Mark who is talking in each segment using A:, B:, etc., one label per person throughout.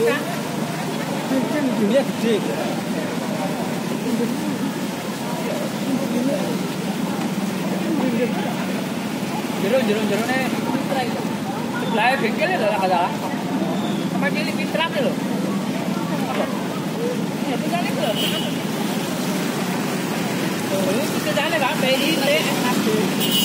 A: Нет, где? Jerun, jerun, jerun eh. Saya bengkelnya dah ada. Sama dia di pintra ni loh. Ya, tu jalan ke? Oh, kita jalan kan? Beri, beri, nak tu.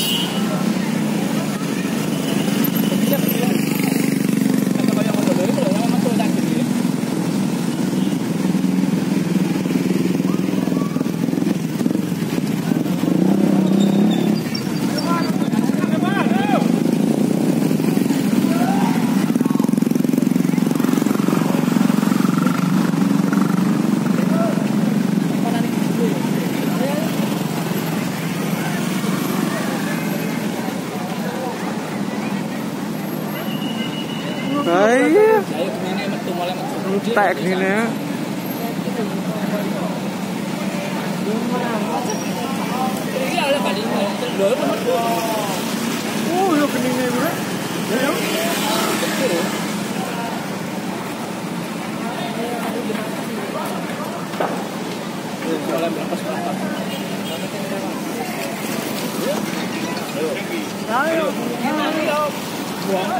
B: Đấy,
A: Saya kemana metu malah metu.
B: tẹt thì nè.
A: Ini ada kali lor pun metu.
B: Oh, lo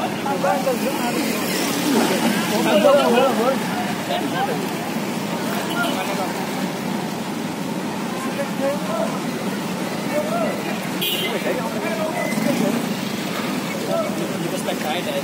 B: cái này